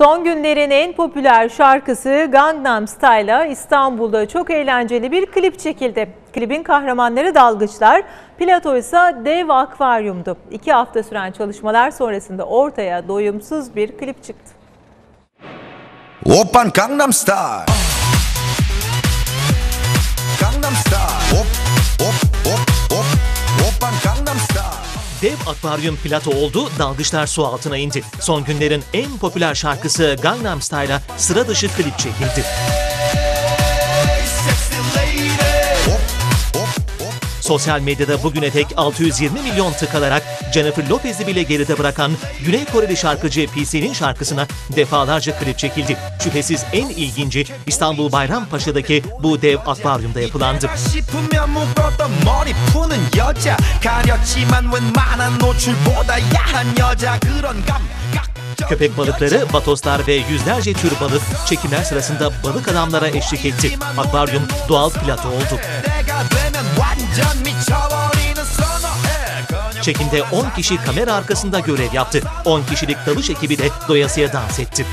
Son günlerin en popüler şarkısı Gangnam Style'a İstanbul'da çok eğlenceli bir klip çekildi. Klibin kahramanları dalgıçlar, plato ise dev akvaryumdu. İki hafta süren çalışmalar sonrasında ortaya doyumsuz bir klip çıktı. Open Gangnam Style. Dev akvaryum plato oldu, dalgıçlar su altına indi. Son günlerin en popüler şarkısı Gangnam Style'a sıra dışı klip çekildi. Sosyal medyada bugüne tek 620 milyon tıkalarak Jennifer Lopez'i bile geride bırakan Güney Koreli şarkıcı PC'nin şarkısına defalarca klip çekildi. Şüphesiz en ilginci İstanbul Bayrampaşa'daki bu dev akvaryumda yapılandı. 싶으면 묶었던 머리 푸는 여자 가렸지만 웬만한 노출보다 야한 여자 그런 감각 Köpek balıkları, batoslar ve yüzlerce tür balık çekimler sırasında balık adamlara eşlik etti. Akvaryum doğal plato oldu. 내가 되면 완전 미쳐버리는 선어해 그녀 Çekimde 10 kişi kamera arkasında görev yaptı. 10 kişilik dalış ekibi de doyasıya dans etti.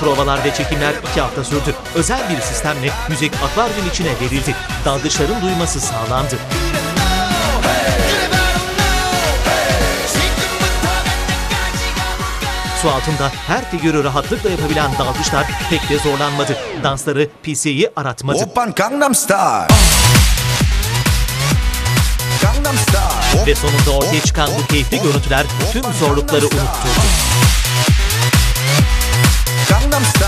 Provalar ve çekimler iki hafta sürdü. Özel bir sistemle müzik akvaryum içine verildi. Dalgıçların duyması sağlandı. Su altında her figürü rahatlıkla yapabilen dalgıçlar pek de zorlanmadı. Dansları PC'yi aratmadı. Oppan Gangnam Style. Gangnam Style. Ve sonunda ortaya çıkan bu keyifli görüntüler tüm zorlukları unutturdu. Gangnam Style